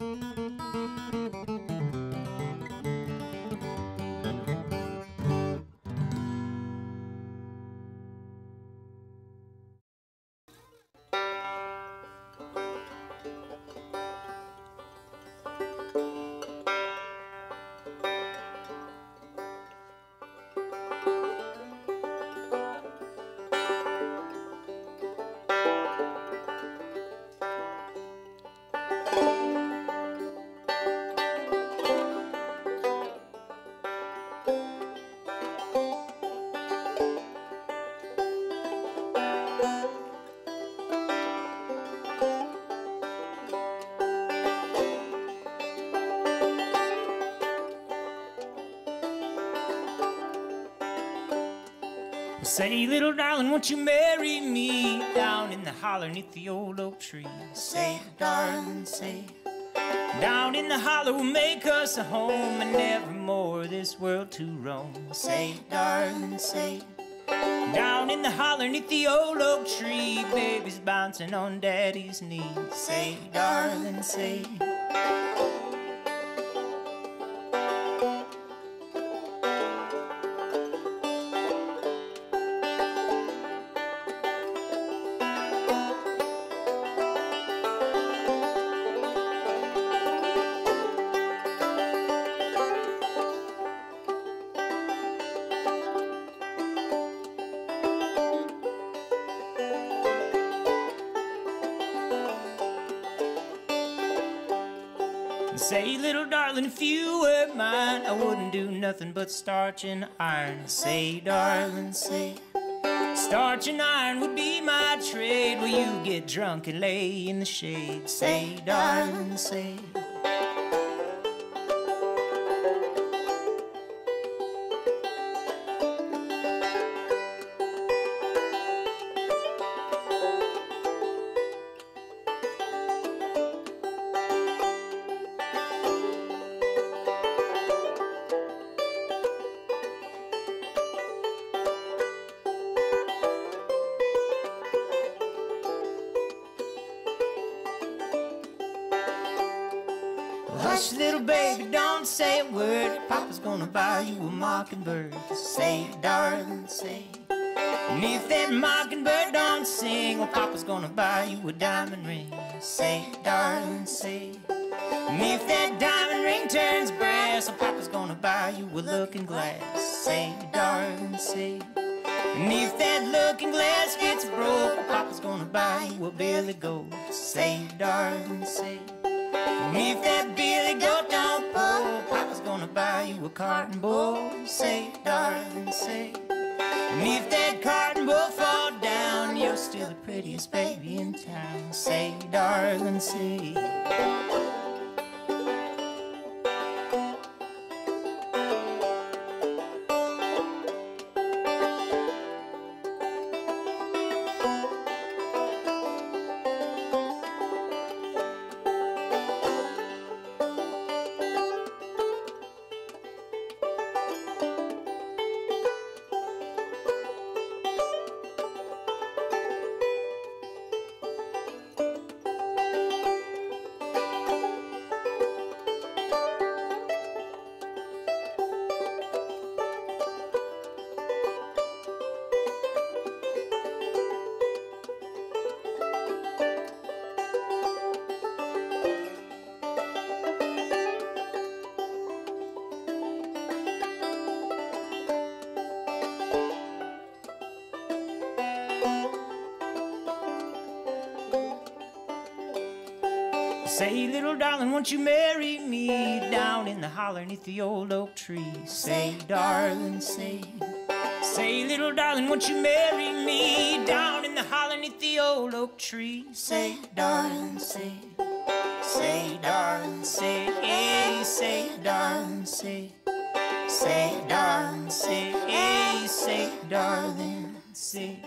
Mm-hmm. Say, little darling, won't you marry me down in the holler neath the old oak tree? Say, darling, say. Down in the holler we'll make us a home and never more this world to roam. Say, darling, say. Down in the holler neath the old oak tree, baby's bouncing on daddy's knee. Say, darling, say. Say, little darling, if you were mine, I wouldn't do nothing but starch and iron. Say, darling, say. Starch and iron would be my trade. Will you get drunk and lay in the shade? Say, darling, say. Hush, little baby, don't say a word. Papa's gonna buy you a mockingbird. Say darling, say. And if that mockingbird don't sing, well, Papa's gonna buy you a diamond ring. Say darling, say. And if that diamond ring turns brass, well, Papa's gonna buy you a looking glass. Say darling, say. And if that looking glass gets broke, well, Papa's gonna buy you a billy goat. Say darling, say. And if that billy goat don't pull, Papa's gonna buy you a cotton bowl. Say, darling, say. And if that cotton bowl fall down, you're still the prettiest baby in town. Say, darling, say. Say, little darling, won't you marry me down in the holler neath the old oak tree? Say, darling, say. Say, little darling, won't you marry me down in the holler neath the old oak tree? Say, darling, say. Say, darling, say. Hey, say, darling, say. Say, darling, say. Hey, say, darling, say.